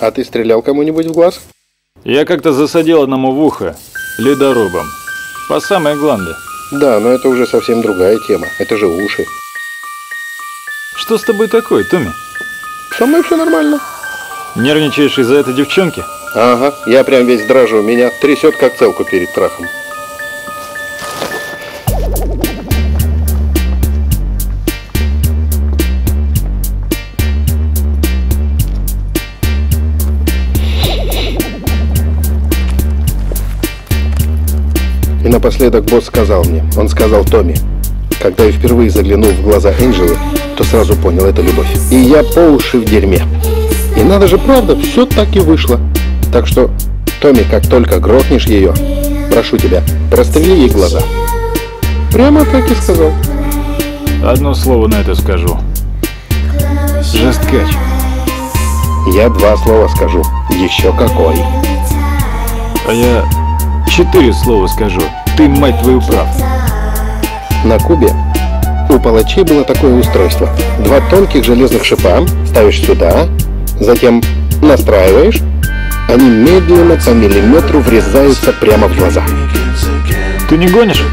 А ты стрелял кому-нибудь в глаз? Я как-то засадил одному в ухо ледорубом. По самой гланды. Да, но это уже совсем другая тема. Это же уши. Что с тобой такое, Томми? Со мной все нормально. Нервничаешь из-за этой девчонки? Ага, я прям весь дрожу. Меня трясет как целку перед трахом. И напоследок босс сказал мне, он сказал Томми, когда я впервые заглянул в глаза Энджелы, то сразу понял, это любовь. И я по уши в дерьме. И надо же, правда, все так и вышло. Так что, Томми, как только грохнешь ее, прошу тебя, прострели ей глаза. Прямо так и сказал. Одно слово на это скажу. Жесткач. Я два слова скажу. Еще какой. А я четыре слова скажу. Ты, мать твою, прав. На Кубе у палачей было такое устройство. Два тонких железных шипа ставишь сюда, затем настраиваешь, они медленно по миллиметру врезаются прямо в глаза. Ты не гонишь?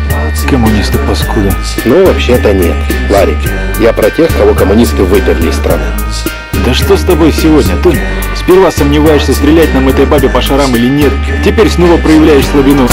Коммунисты паскуды. Ну, вообще-то нет. Ларри, я про тех, кого коммунисты выперли из страны. Да что с тобой сегодня, Томми? Сперва сомневаешься, стрелять нам этой бабе по шарам или нет. Теперь снова проявляешь слабину.